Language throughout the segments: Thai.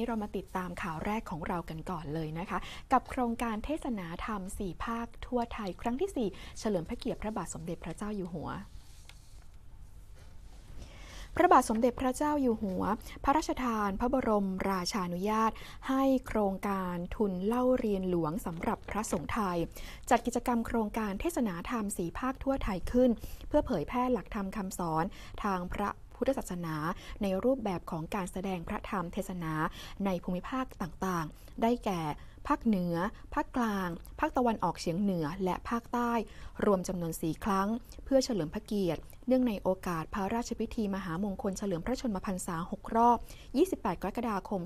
นี่เรามาติดตามข่าวแรกของเรากันก่อนเลยนะคะ กับโครงการเทศนาธรรม 4 ภาคทั่วไทยครั้งที่ 4 เฉลิมพระเกียรติพระบาทสมเด็จพระเจ้าอยู่หัวพระบาทสมเด็จพระเจ้าอยู่หัว พระราชทาน พระบรมราชานุญาต ให้โครงการทุนเล่าเรียนหลวงสำหรับพระสงฆ์ไทย จัดกิจกรรมโครงการเทศนาธรรมสีภาคทั่วไทยขึ้น เพื่อเผยแพร่หลักธรรมคำสอนทางพระ พุทธศาสนา ในรูปแบบของการแสดงพระธรรมเทศนาในภูมิภาคต่างๆ ได้แก่ ภาคเหนือ ภาคกลาง ภาคตะวันออกเฉียงเหนือ และภาคใต้ รวมจำนวนสีครั้ง เพื่อเฉลิมพระเกียรติ เนื่องในโอกาสพระราชพิธีมหามงคลเฉลิมพระชนมพรรษา 6 รอบ 28 กรกฎาคม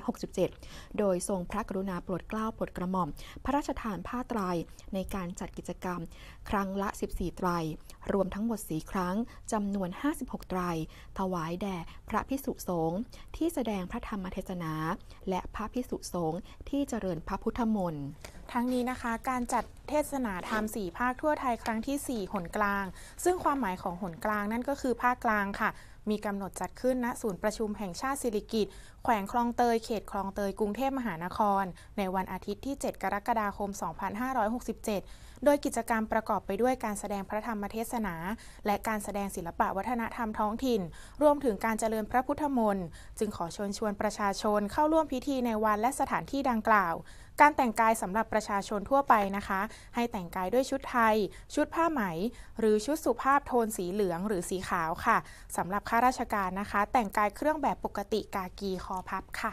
2567 โดยทรงพระกรุณาโปรดเกล้าโปรดกระหม่อม พระราชทานผ้าไตรในการจัดกิจกรรม ครั้งละ 14 ไตร รวมทั้งหมด 4 ครั้งจำนวน 56 ไตร ถวายแด่พระพิสุสงฆ์ที่แสดงพระธรรมเทศนา และพระพิสุสงฆ์ที่เจริญพระพุทธมนต์ ทั้งนี้นะคะการจัดเทศนาธรรม 4 ภาคทั่วไทยครั้งที่ 4 หนกลาง ซึ่งความหมายของหนกลางนั่นก็คือภาคกลางค่ะ มีกำหนดจัดขึ้นณศูนย์ประชุมแห่งชาติสิริกิตแขวงคลองเตยเขตคลองเตยกรุงเทพมหานคร ในวันอาทิตย์ที่ 7 กรกฎาคม 2567 โดยกิจกรรมประกอบไปด้วยการแสดงพระธรรมเทศนา และการแสดงศิลปะวัฒนธรรมท้องถิ่น รวมถึงการเจริญพระพุทธมนต์ จึงขอเชิญชวนประชาชนเข้าร่วมพิธีในวันและสถานที่ดังกล่าว การแต่งกายสำหรับประชาชนทั่วไปนะคะ ให้แต่งกายด้วยชุดไทย ชุดผ้าไหม หรือชุดสุภาพโทนสีเหลืองหรือสีขาวค่ะสำหรับข้าราชการนะคะ แต่งกายเครื่องแบบปกติกากีคอพับค่ะ